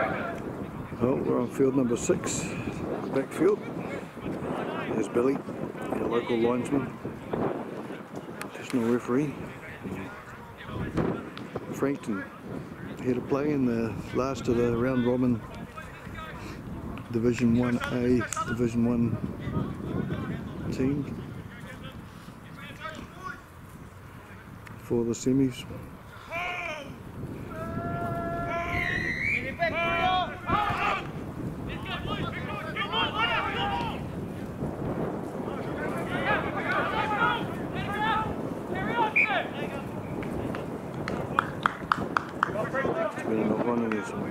Well, we're on field number six, backfield. There's Billy, our local linesman, additional referee. Frankton here to play in the last of the round robin Division 1A, Division 1 team for the semis. Better not run in this way.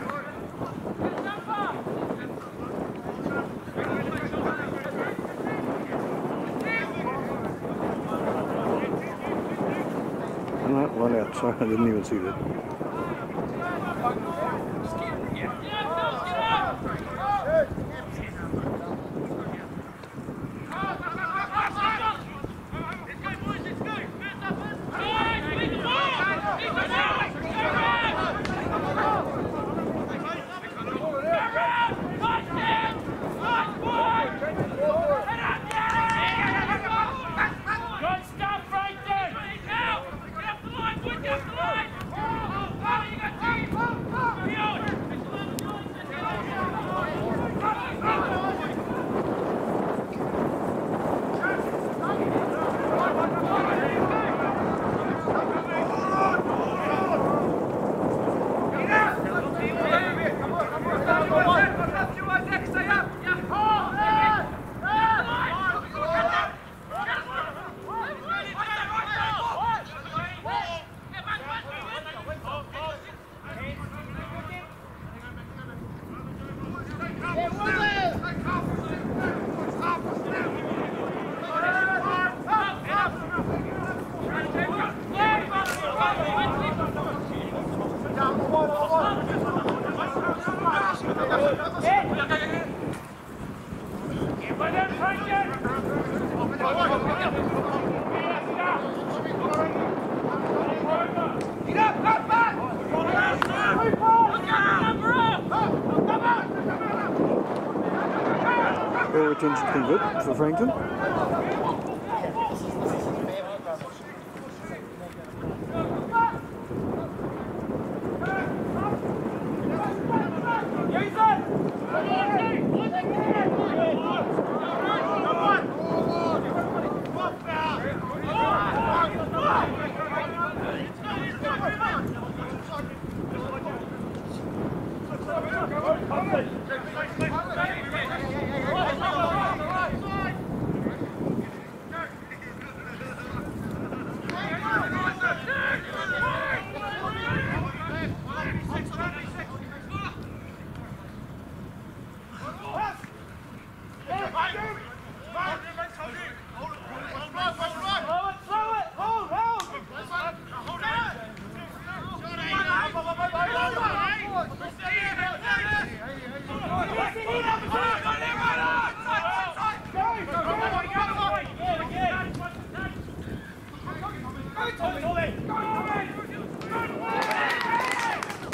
Right, one out. Sorry, I didn't even see that. Good for Frankton.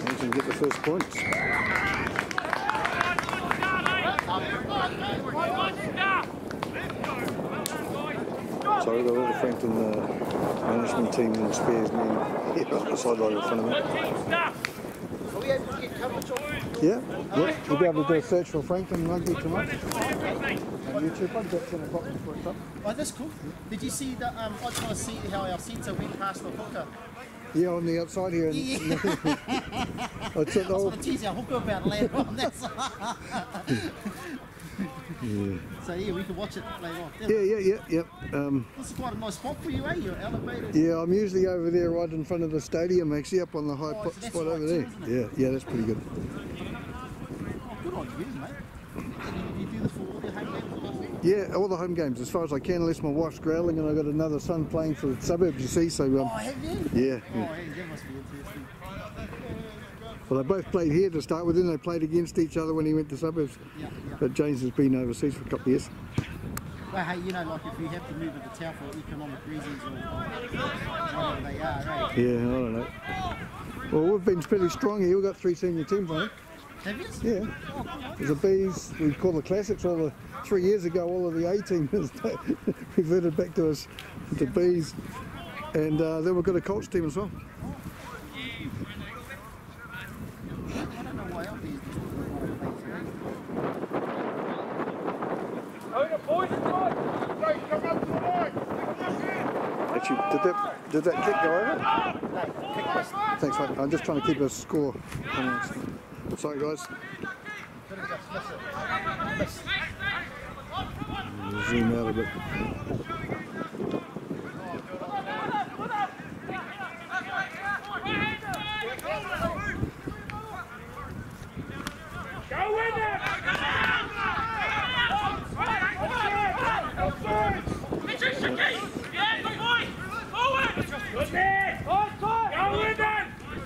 Frankton get the first points. Sorry, the little Frankton uh, management team and spares me here on the sideline in front of me. Are we able to get coverage of Yeah, yeah. You'll be able to do a search for Frankton rugby tonight. On YouTube, I've got 10 o'clock before it's up. Oh, that's cool. Did you see that? Um, I just want to see how our centre went past the hooker. Yeah, on the outside here. Yeah. I took the I whole, want to tease our hooker about land on that side. yeah. So yeah, we can watch it later on. yeah, yeah, yeah, yeah. Um, This is quite a nice spot for you, eh? You're elevated. yeah, I'm usually over there right in front of the stadium, actually, up on the high Oh, so spot over too, Yeah, yeah, that's pretty good. Oh, good on you, mate. You, do this for all your home games? Yeah, all the home games as far as I can, unless my wife's growling and I've got another son playing for the suburbs, you see, so um, Oh, have you? yeah. Oh, yeah. that must be interesting. Well, they both played here to start with, and they played against each other when he went to suburbs. Yeah, yeah. But James has been overseas for a couple of years. Well, hey, you know, like if you have to move to the town for economic reasons or, whatever they are, right? Yeah, I don't know. Well, we've been pretty strong here. We've got three senior teams right? Have you? Yeah. There's the bees. we call the classics, all the three years ago, all of the A team reverted back to us, the bees, And uh, then we've got a Colts team as well. Did that did that kick go over? Thanks, mate. I'm just trying to keep a score. Sorry, guys. Zoom out a bit.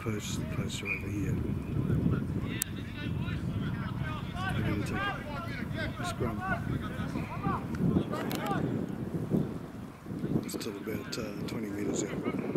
post the poster over here. They're going to take a. Still about uh, 20 metres out.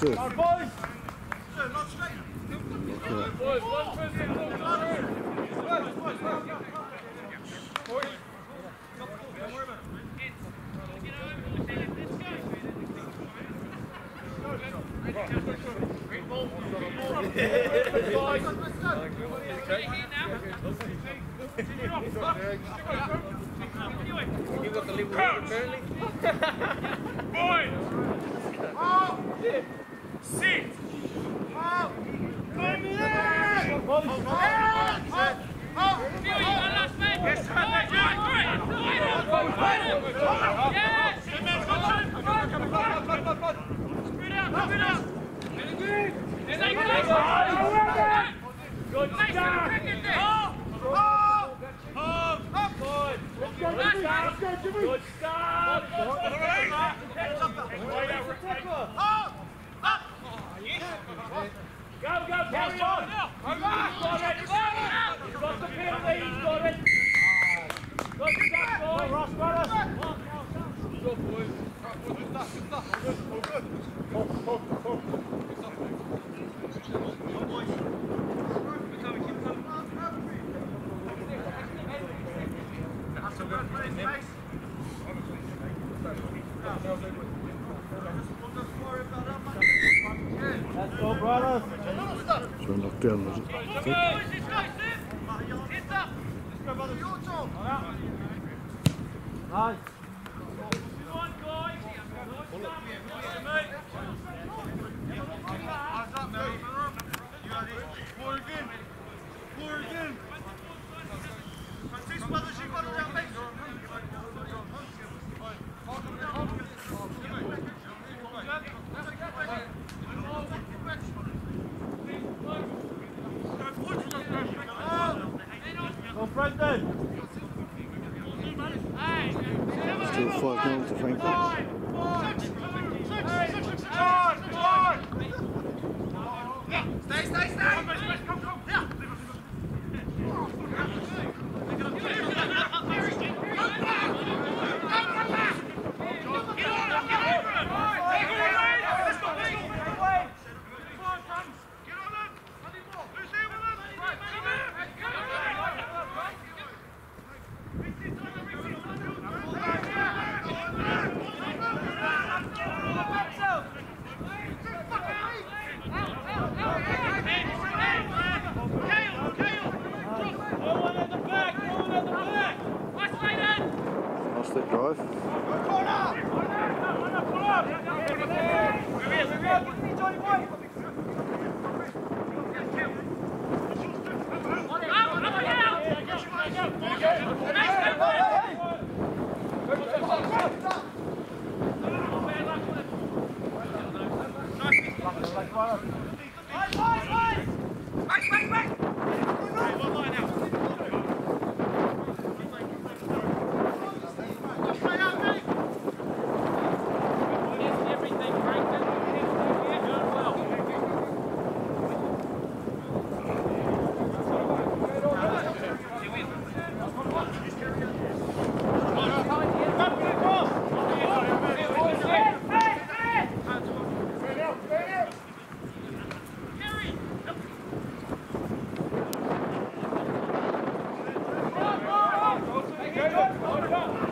就 Oh, good, good. Test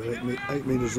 8, 8 metres.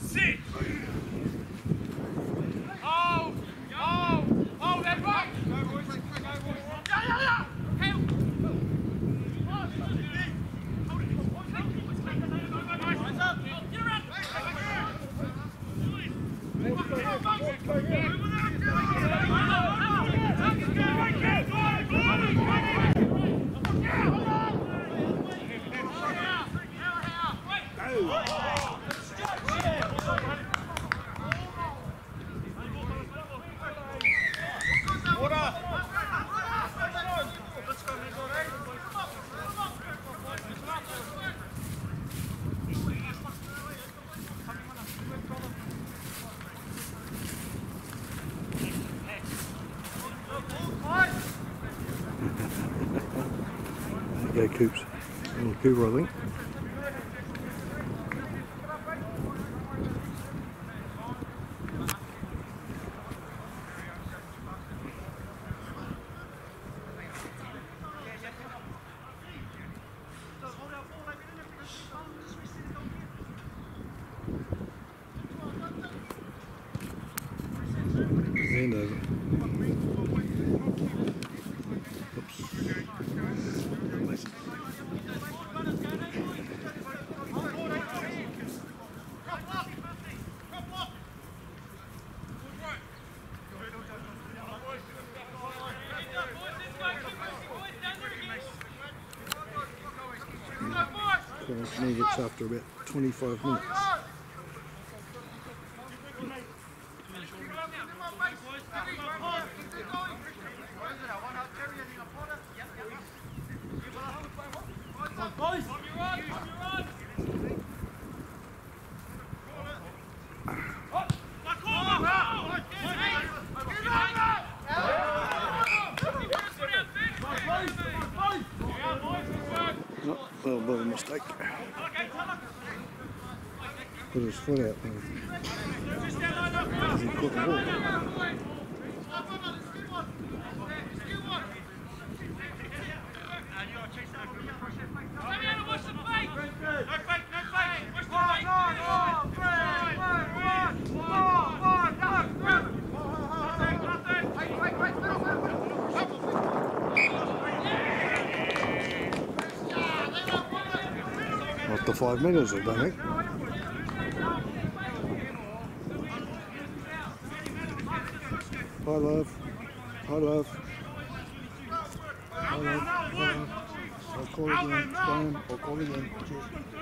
Sit! Oh! Oh! Oh, that's right! Yeah, yeah, yeah! Yeah, Coops. Little Cooper, Cornish Nuggets after about 25 minutes. His foot out there. He ball. After five minutes, I don't think. Hi, love. Hi, love. Hi, love. Hi, love. I'll call again. I'll call again. Cheers.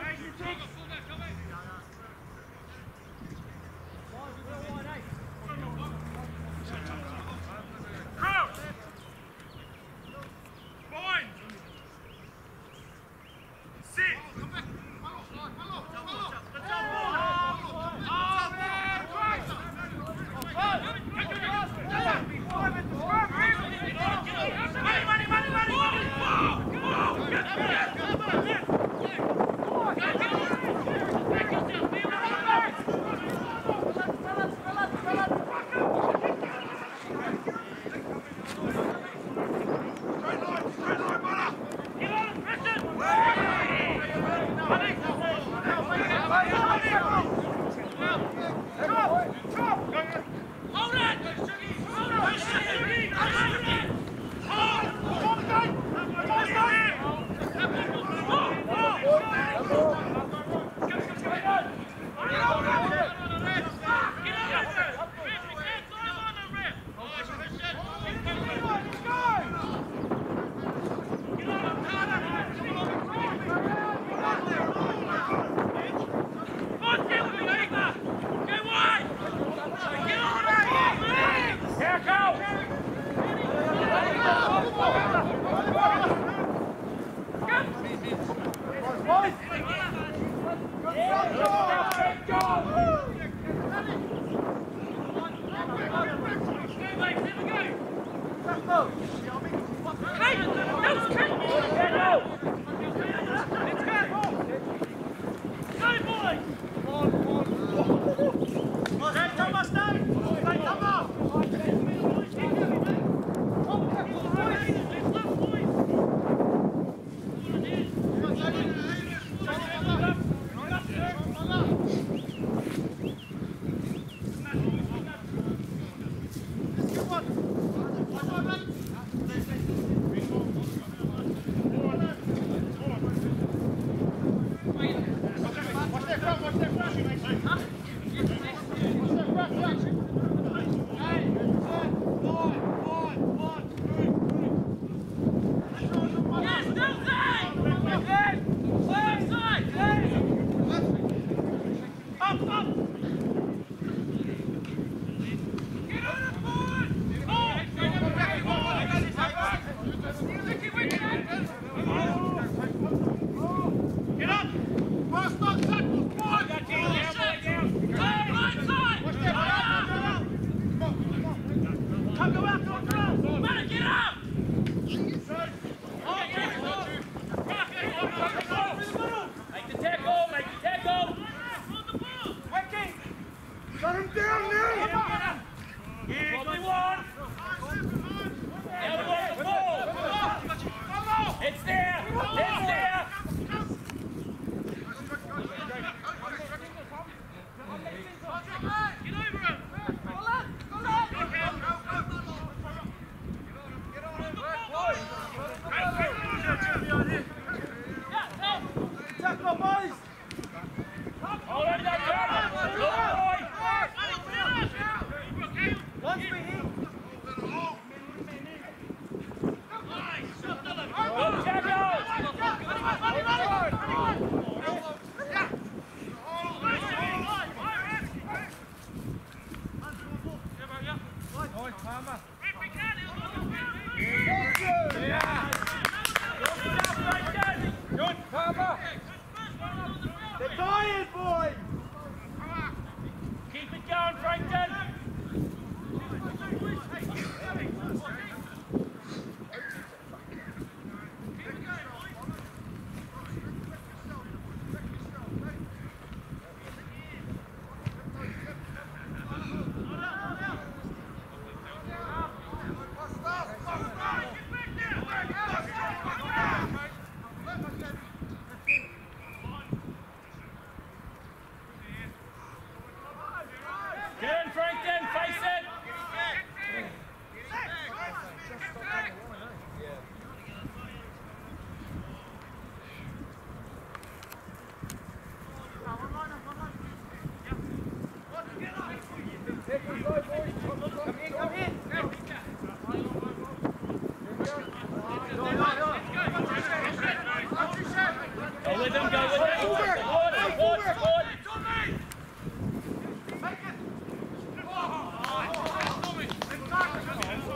With him, go with him. Support, support, support.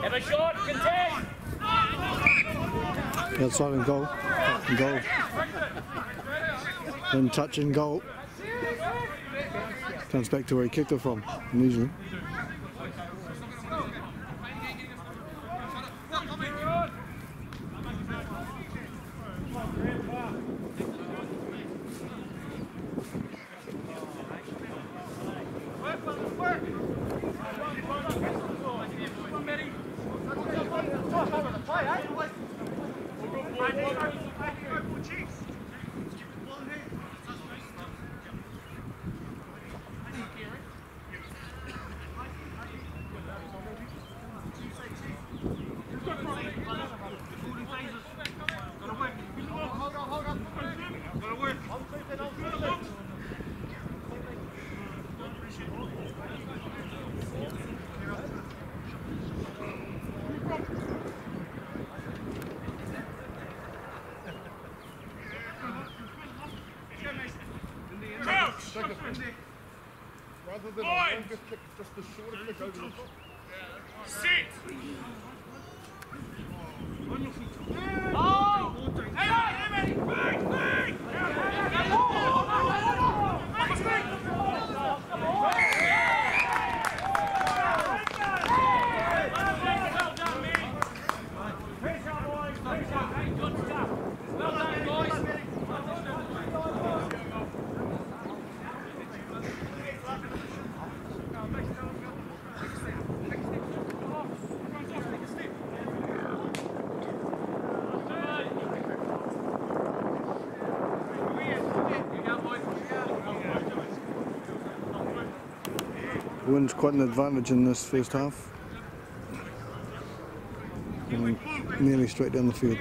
Have a shot, contest. Outside and goal. And goal. And touch and goal. Comes back to where he kicked it from, usually. Quite an advantage in this first half. Going nearly straight down the field.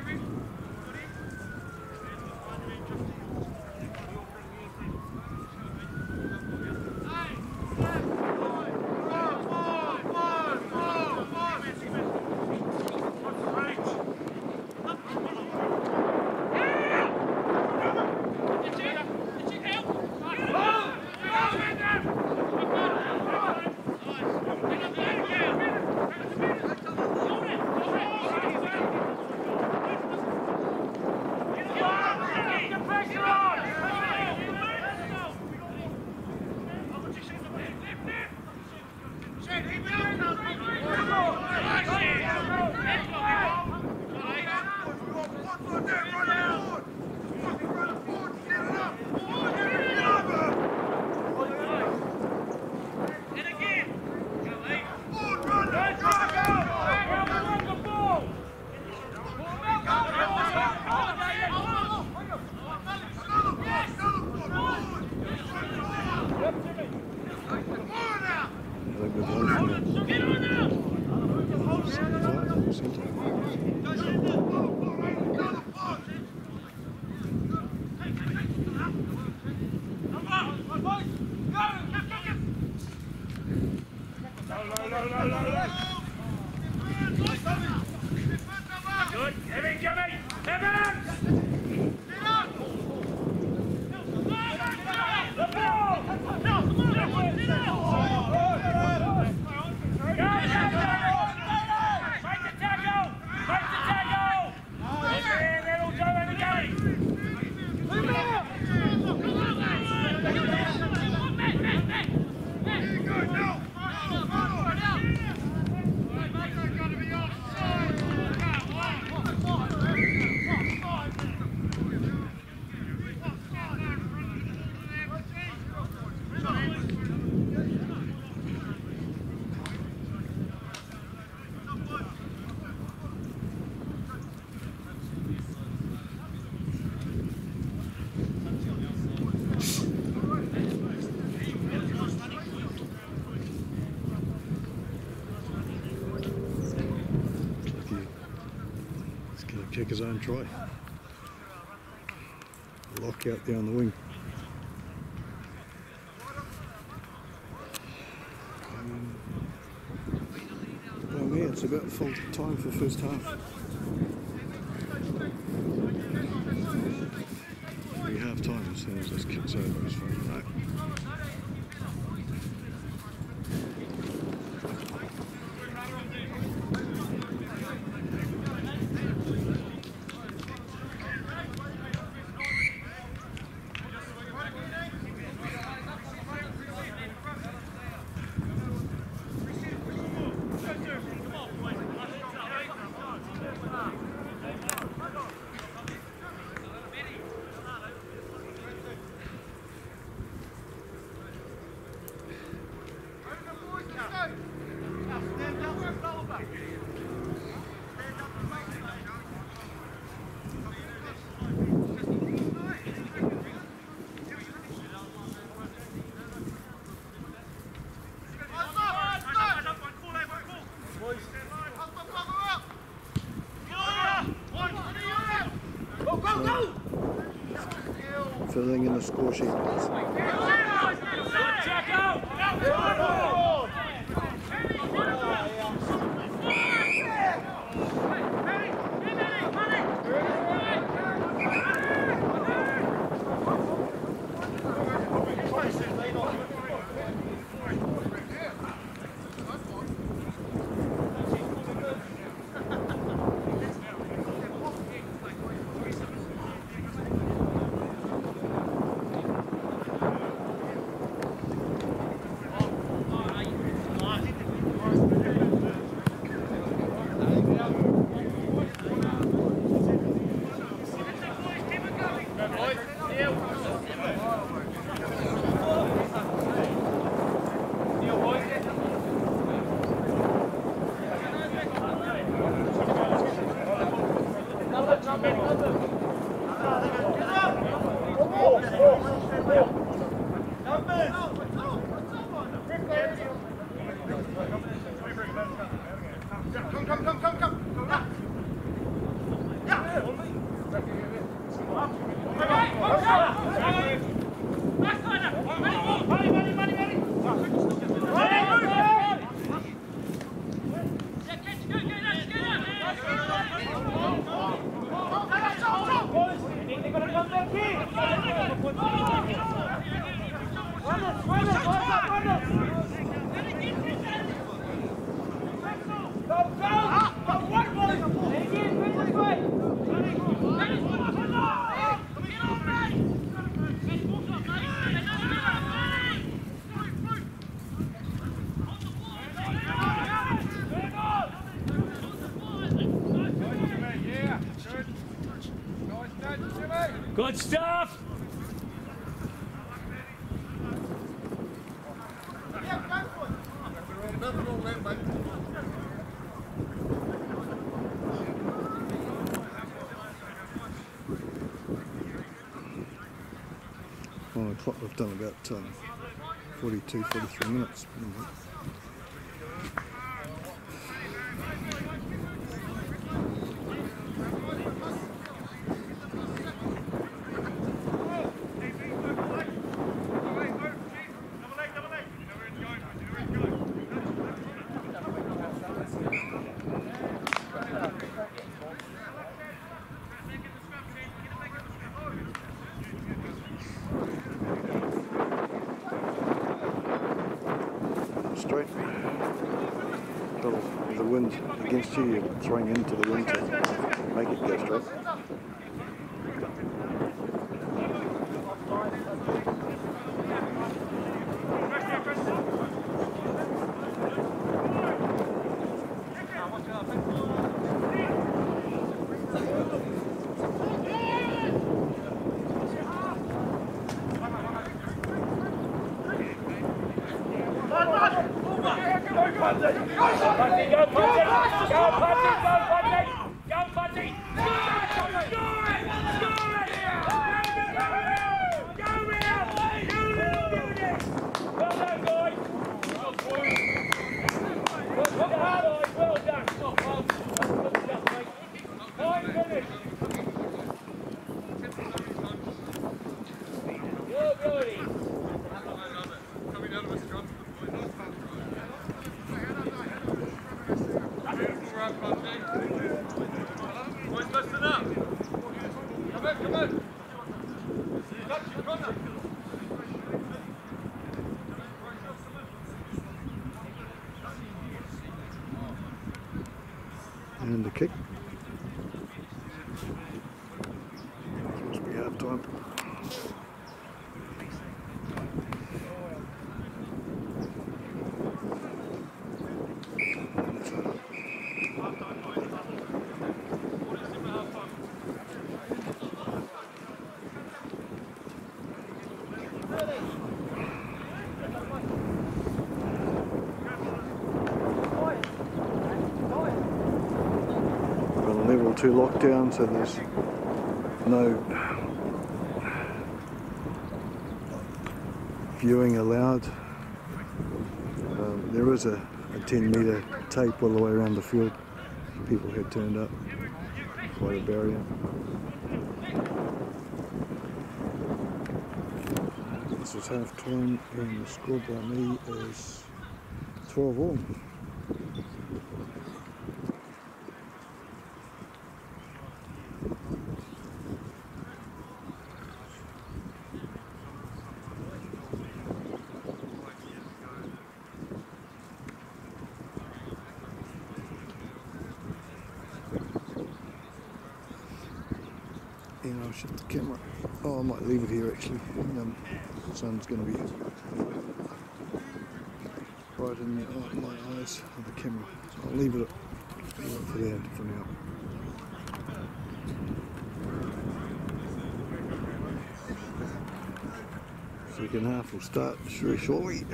Kick his own try. Lock out there on the wing. Um, yeah, it's about full time for first half for everything in the score sheet. on the clock, we've done about um, 42, 43 minutes. against you, throwing into the wind to make it go. Two lockdown, so there's no viewing allowed. Um, there is a, a 10 metre tape all the way around the field. People had turned up. Quite a barrier. This is half time, and the score by me is 12 all. And I'll shift the camera. Oh, I might leave it here actually. Um, the sun's going to be right in the, my eyes of the camera. I'll leave it, for for now. Second half will start very shortly.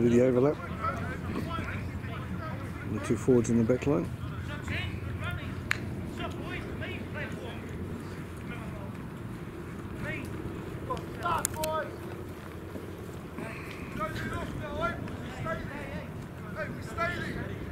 Created the overlap. The two forwards in the back line. And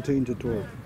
17 to 12.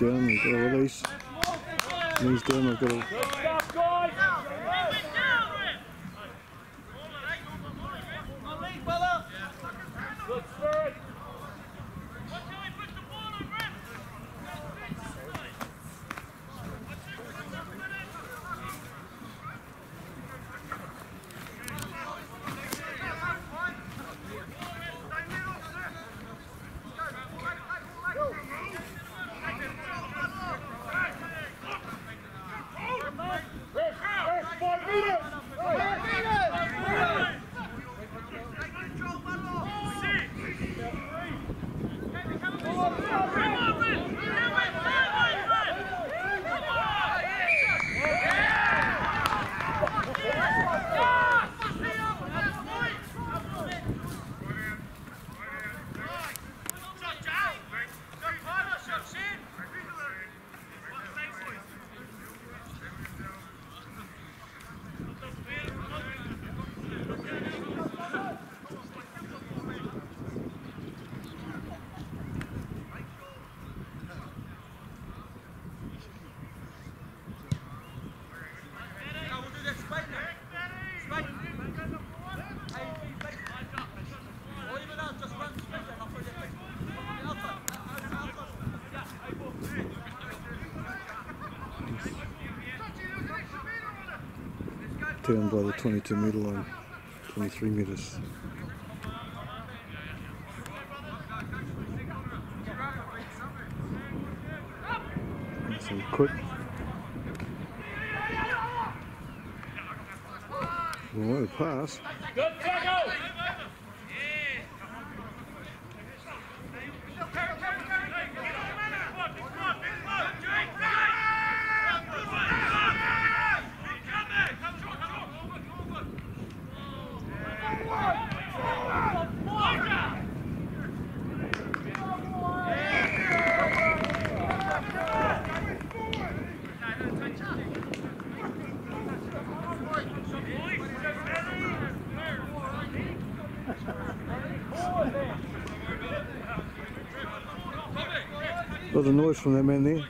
Down, we've got a release. Knees down, we've got a Good stuff, guys. Good spirit. Down by the 22 metre line, 23 metres. Some quick. Well, pass. Good tackle. A lot of noise from that man there.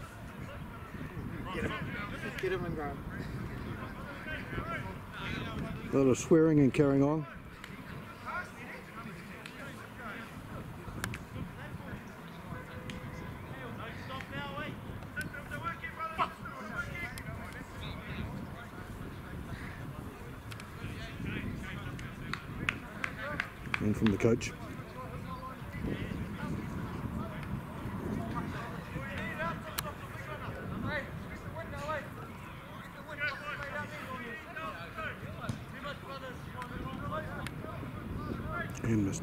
Get him and go. A lot of swearing and carrying on. And from the coach. And missed.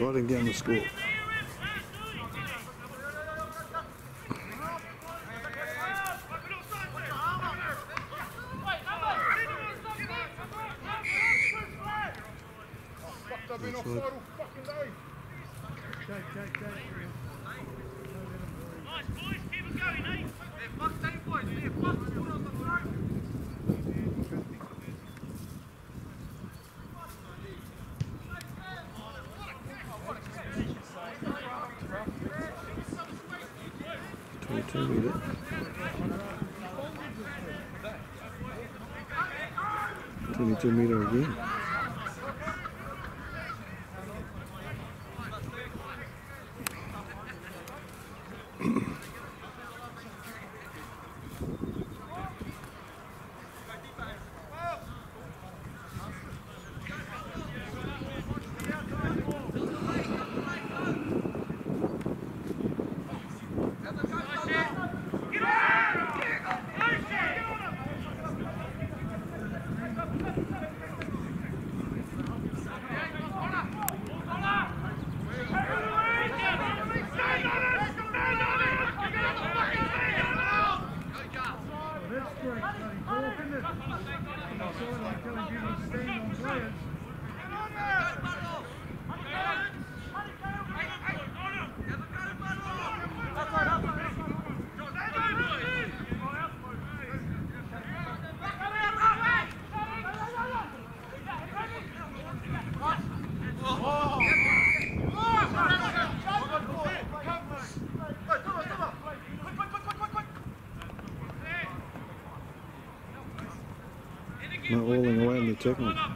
writing down the score. I've been offside all fucking day. Nice boys, keep it going, eh? They're fucked, eh, boys? They're fucked. Put on the throat. Twenty-two meter. Meter again. Not rolling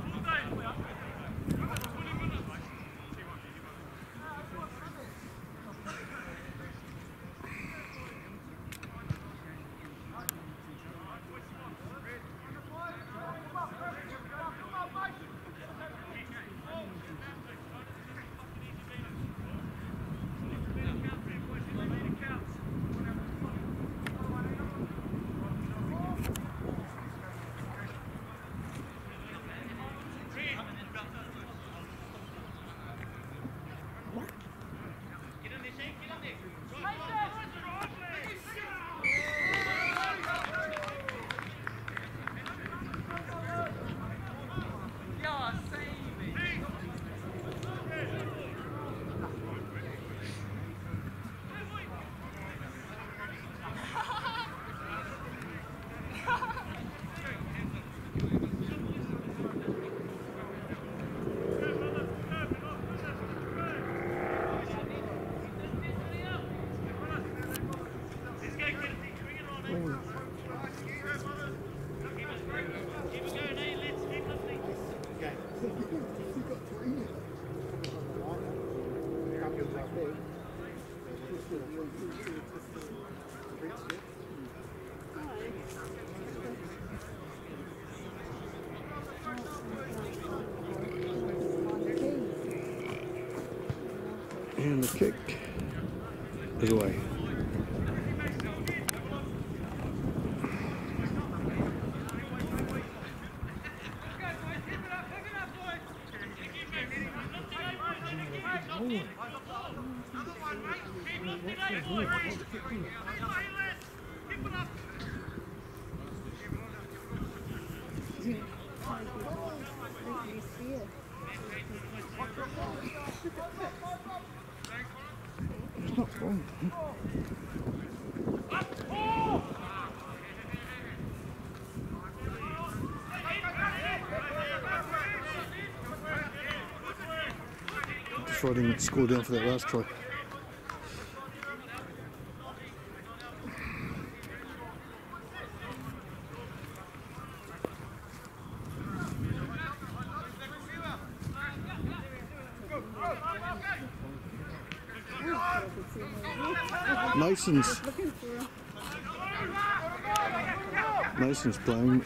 And the kick is away. Just writing the score down for that last try. Mason's Mason's playing.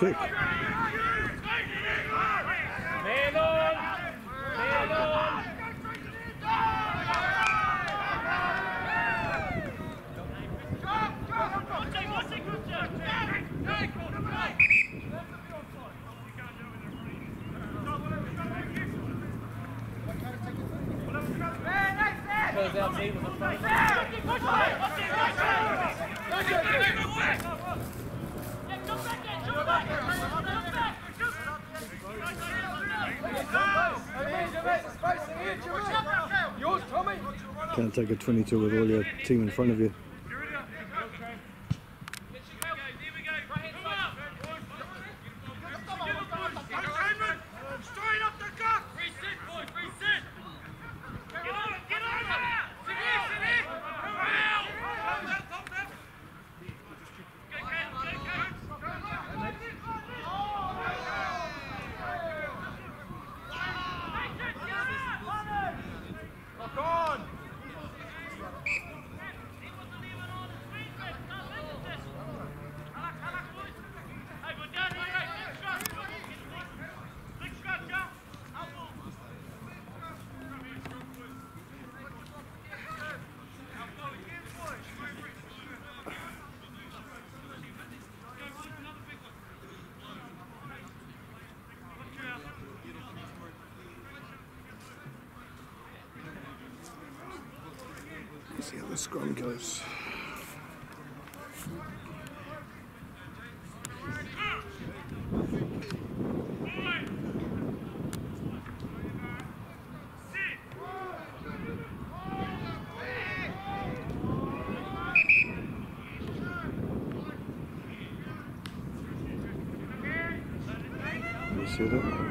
Kick. Man on! Man on! Because our team was a Yours, Tommy. Can't take a 22 with all your team in front of you. Straight up the gut. Reset, boys, reset. Get on, get on. Sit here, sit here. Wow. Top them. Go, go, go, go. Lock on. See how the scrum goes. You see that?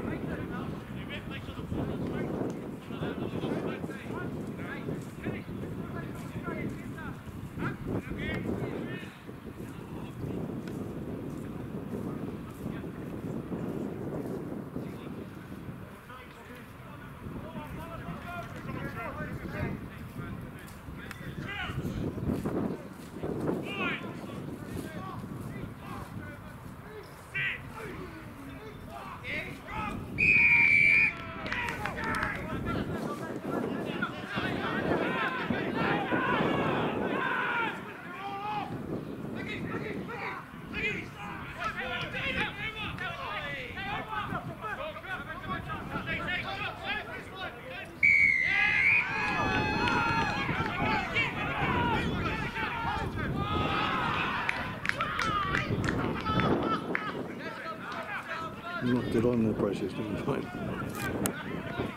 It on the process, didn't fine.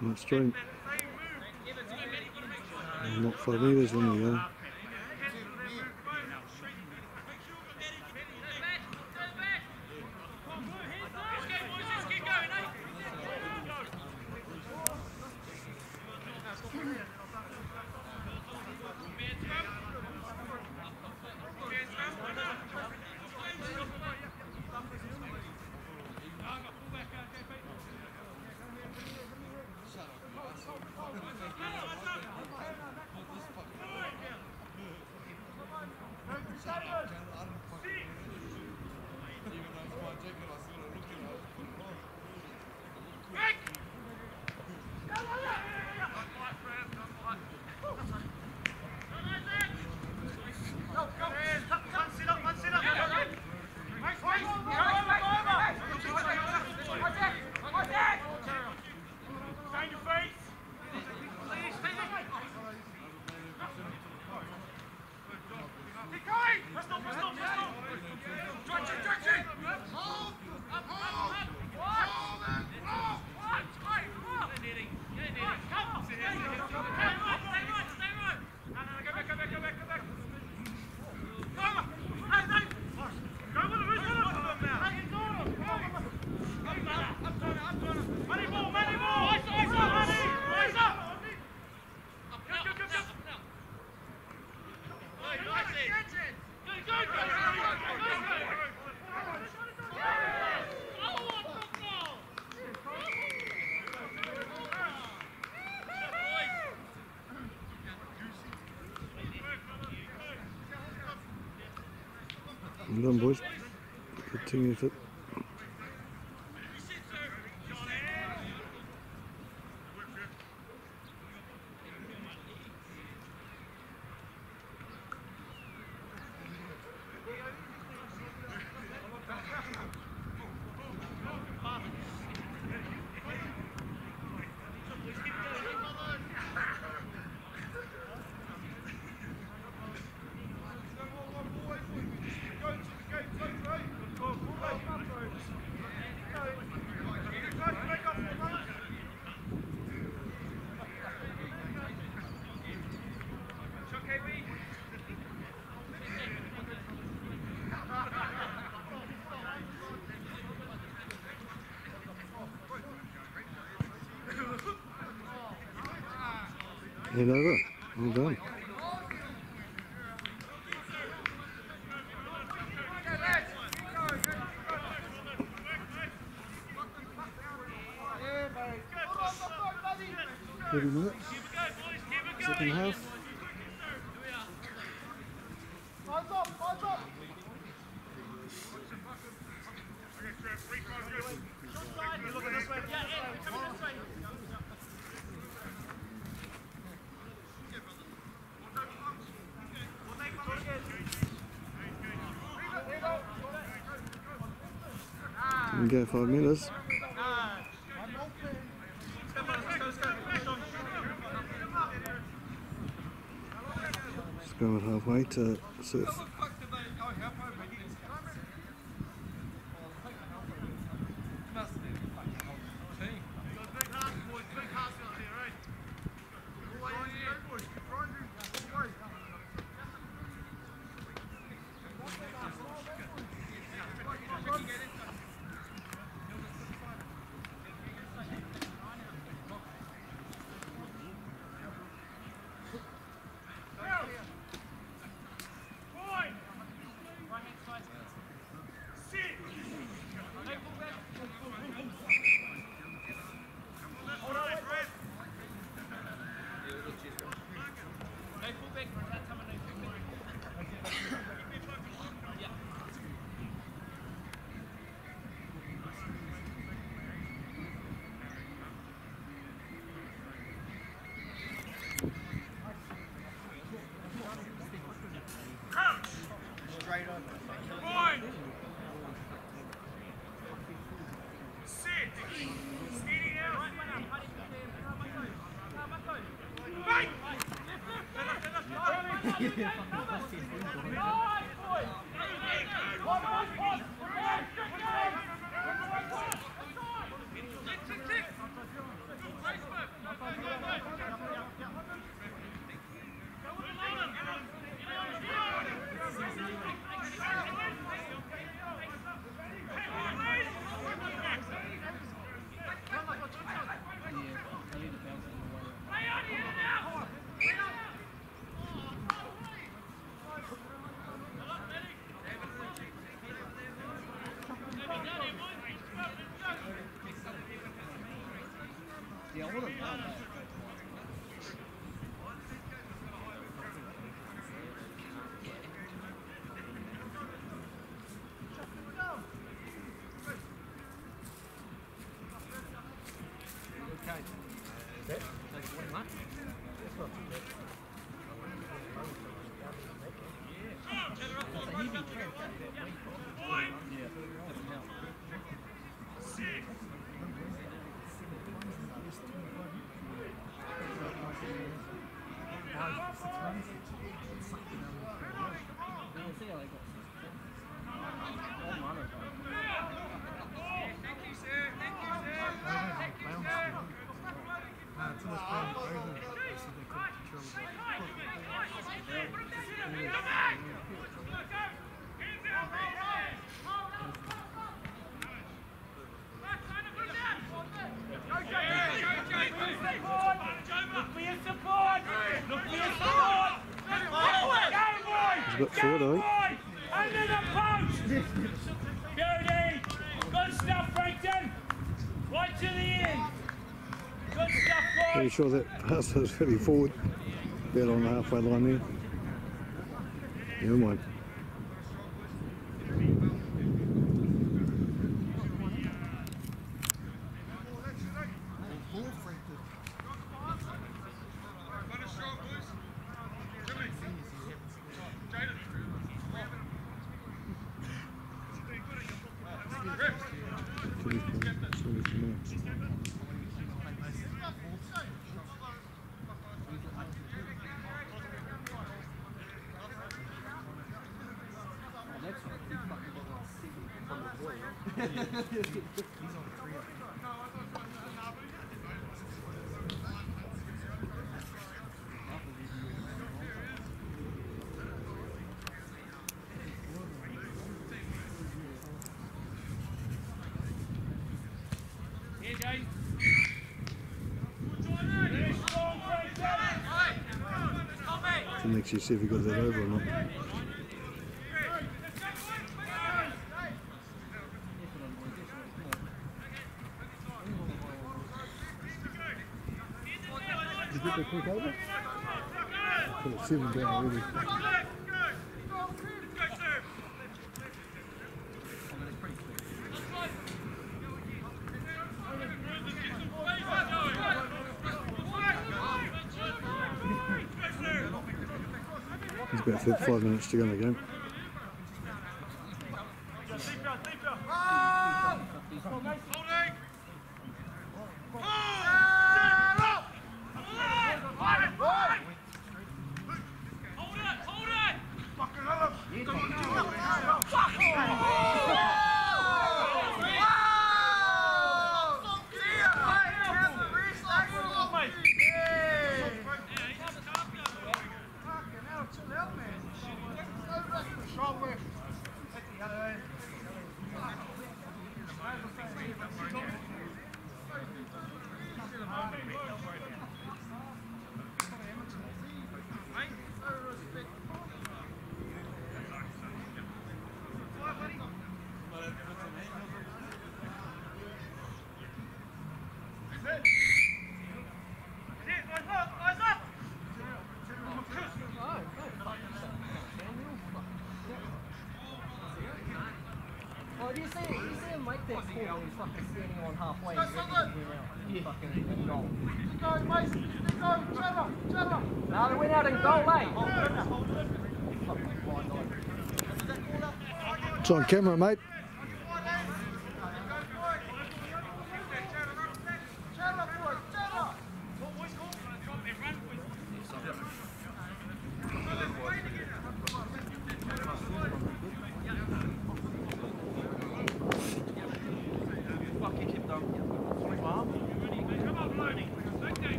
Not straight. Not five metres, there we go. Well done, Head over. Well done. Thirty minutes. Second half. And go five minutes. Just going halfway to surf. Yeah, I would have done that. Okay. That's a heavy trip, that weight. Yeah, doesn't help. You'll see how they got all runners on. Look for your support! Look for your support! Go, got though. Boys! Under the post! Beauty! Good stuff, Frankton! Right to the end! Good stuff, Pretty sure that pass was very forward. About on the halfway line there. Never mind. Here, Jay. Finish strong, Frank. Year see if he got that over or not. Did you get that quick over? Down already. About fi- five minutes to go in the game. Oh, do you see, do you see him make that call when he's fucking standing on halfway and ready to win out? Fucking in goal. No, they went out in goal, mate. Fucking blind eye. It's on camera, mate.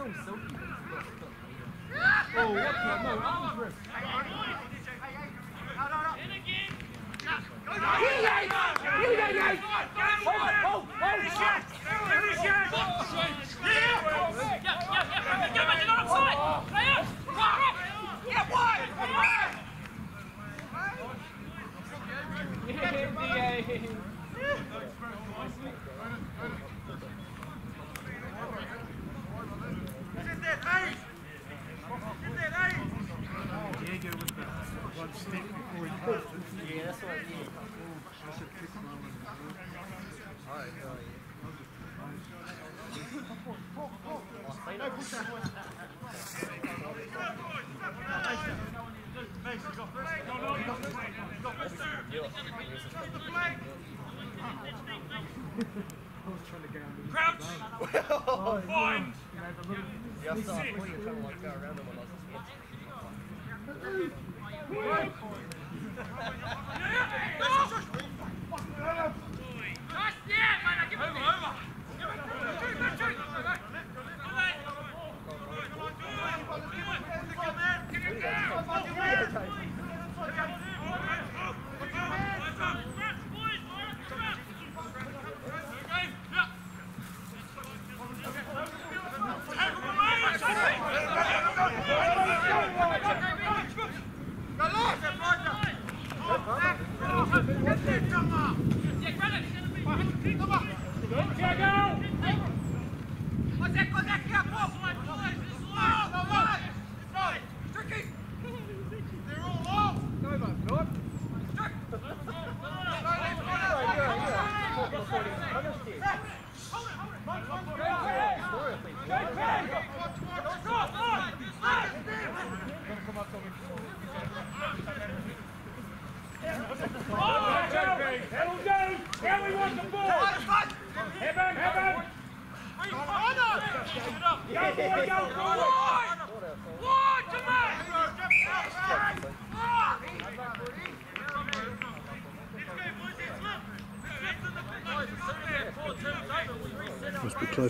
Still silky. but he's got- Oh, what the? No, arms rip. Yeah, Yeah,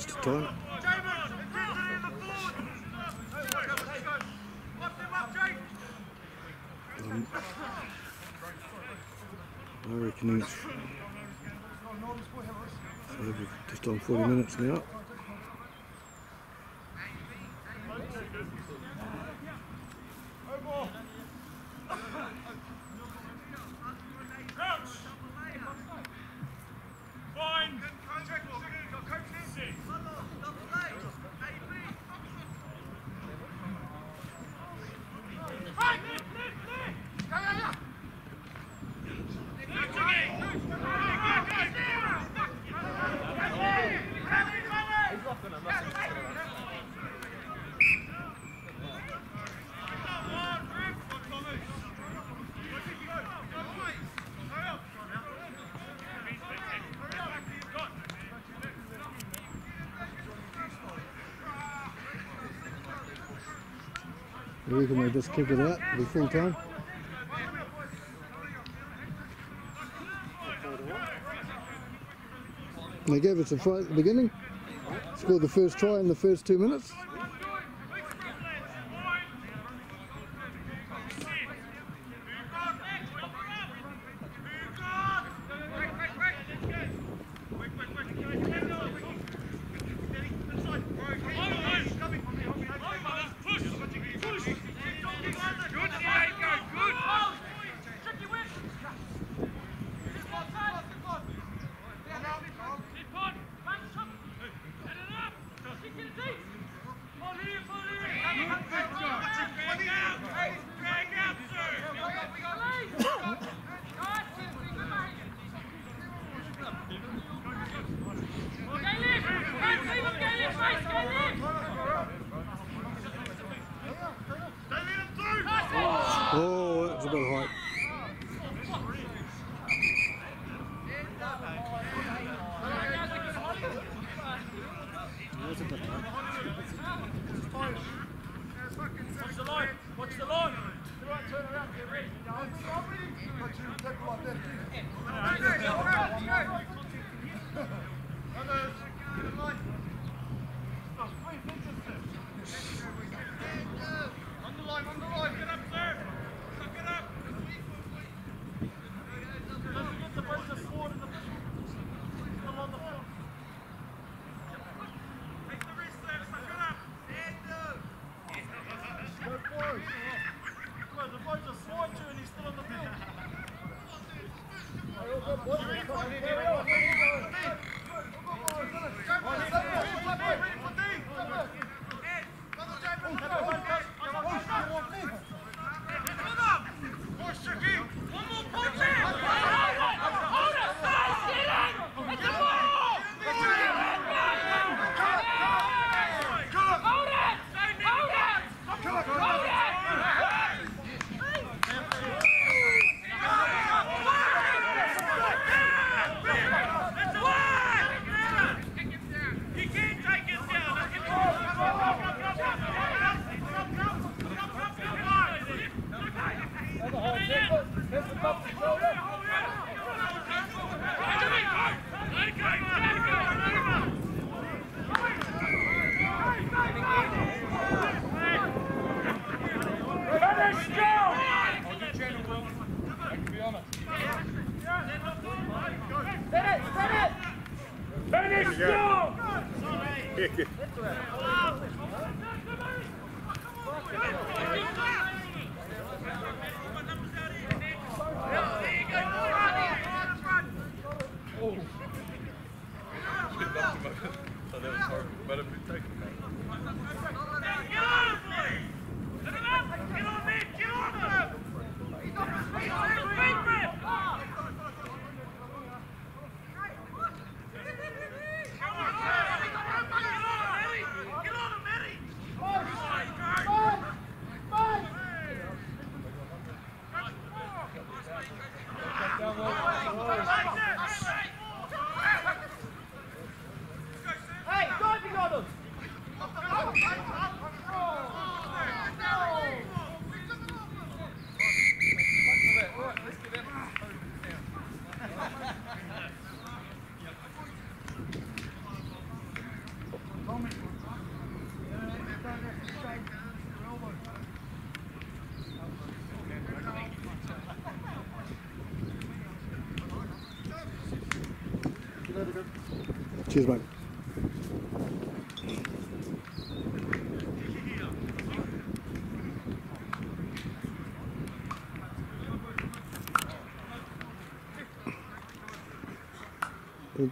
Time. Um, I reckon it's just on 40 minutes now. I reckon we uh, just keep it out, be full time. They gave us a fight at the beginning. Scored the first try in the first two minutes.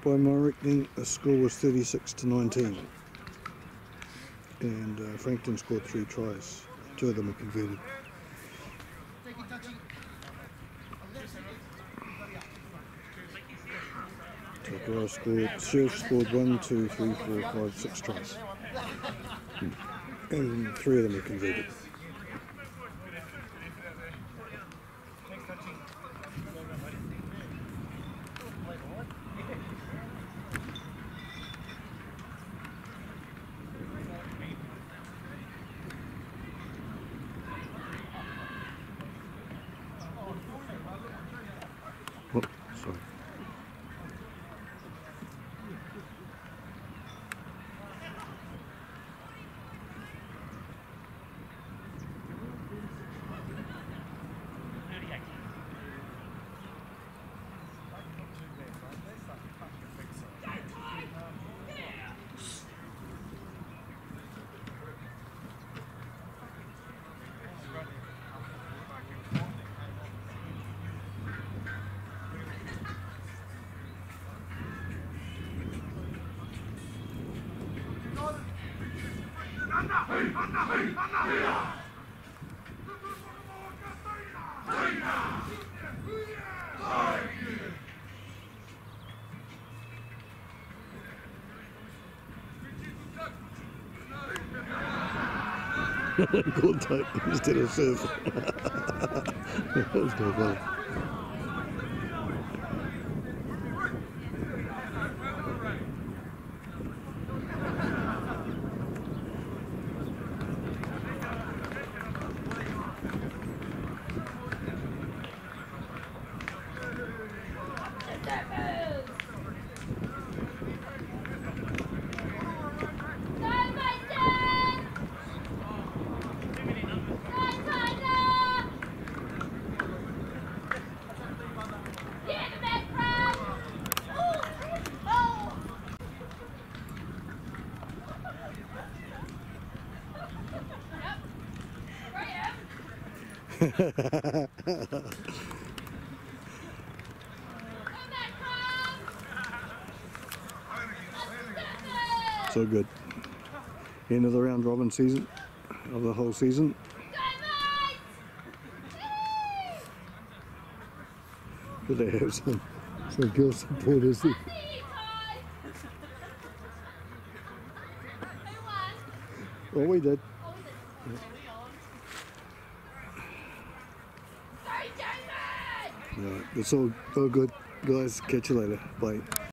By my reckoning, the score was 36 to 19. And uh, Frankton scored three tries. Two of them were converted. Takara scored, Surf scored one, two, three, four, five, six tries. And three of them were converted. Gold type instead of surf. that was no fun. So good. End of the round robin season, of the whole season. Do they have some, some girl supporters there? Well, we did. Right, it's all, all good. Guys, catch you later. Bye.